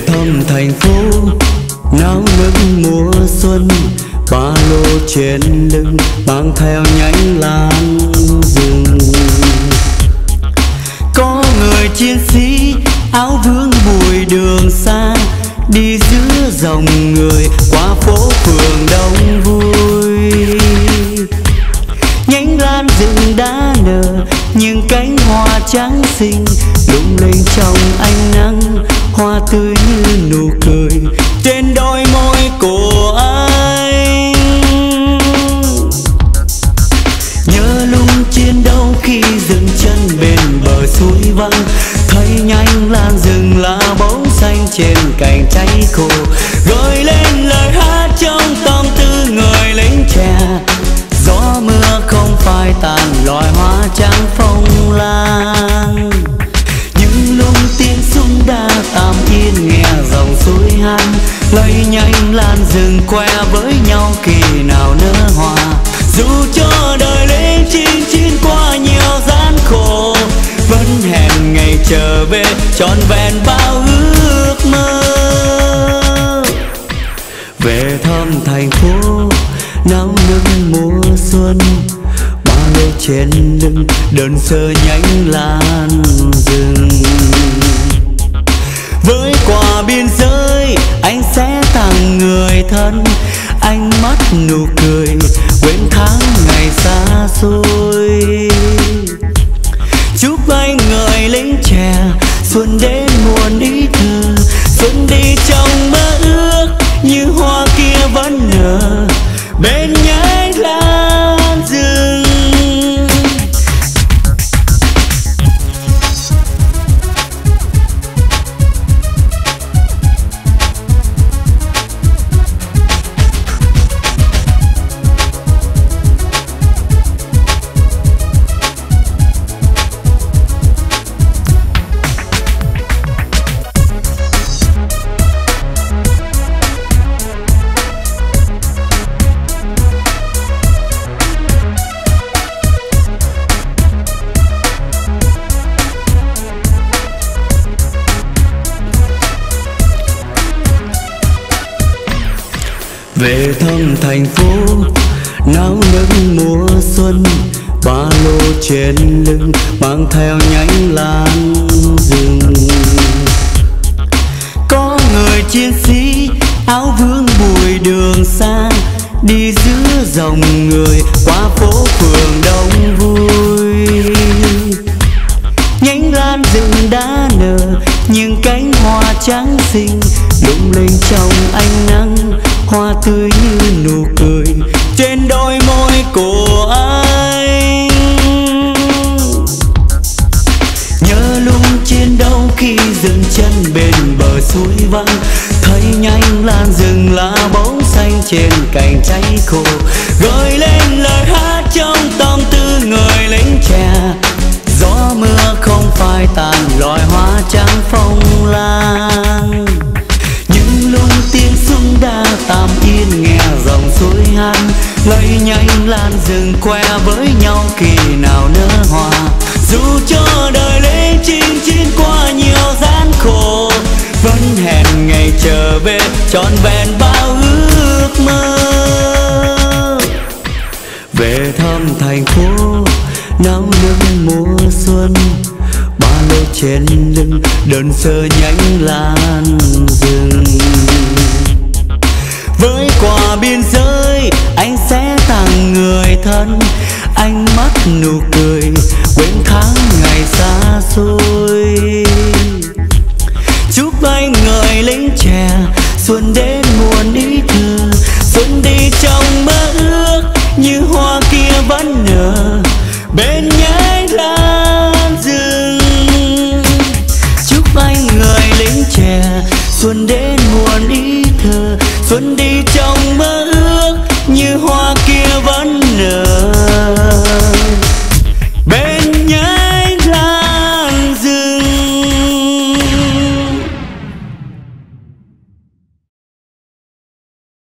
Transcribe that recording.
về thăm thành phố náo nức mùa xuân, ba lô trên lưng mang theo nhánh lan rừng. Có người chiến sĩ áo vương bụi đường xa, đi giữa dòng người qua phố phường đông vui. Đã nở, những cánh hoa trắng xinh lung linh trong ánh nắng, hoa tươi như nụ cười trên đôi môi của anh. Nhớ lúc chiến đấu khi dừng chân bên bờ suối vắng, thấy nhanh lan rừng lá bóng xanh trên cành cháy khô, gợi lên lời hát trong tâm tàn, loài hoa trắng phong lan. Những lúc tiếng súng đã tạm yên nghe dòng suối han lấy nhanh lan rừng que với nhau kỳ nào nở hoa dù cho đời lên chinh chiến qua nhiều gian khổ, vẫn hẹn ngày trở về trọn vẹn bao ước mơ. Về thăm thành phố náo nức mùa xuân trên lưng đơn sơ nhánh lan rừng. Với quà biên giới, anh sẽ tặng người thân. Anh mắt nụ cười, quên tháng ngày xa xôi. Chúc anh người lính trẻ, xuân đến về thăm thành phố náo nức mùa xuân, ba lô trên lưng mang theo nhánh lan rừng. Có người chiến sĩ áo vương bụi đường xa, đi giữa dòng người qua phố phường đông vui. Nhánh lan rừng đã nở những cánh hoa trắng xinh lung linh trong ánh nắng hoa tươi như nụ cười trên đôi môi của anh. Nhớ lúc chiến đấu khi dừng chân bên bờ suối vắng, thấy nhanh lan rừng lá bóng xanh trên cành cháy khô, gợi lên lời hát trong tâm tư người lính trẻ gió mưa không phai tàn, loài hoa trắng phong lan. Suối han lấy nhanh lan rừng que với nhau kỳ nào nở hoa dù cho đời lính chinh chiến qua nhiều gian khổ, vẫn hẹn ngày trở về trọn vẹn bao ước mơ. Về thăm thành phố náo nức mùa xuân, ba lô trên lưng, đơn sơ nhánh lan rừng với quà biên giới, anh sẽ tặng người thân. Anh mắt nụ cười, quên tháng ngày xa xôi. Chúc anh người lính trẻ xuân đến muôn ý thơ. Xuân đi trong mơ ước, như hoa kia vẫn nở. Bên nhái lan rừng. Chúc anh người lính trẻ xuân đến muôn ý thơ xuân đi trong mơ ước như hoa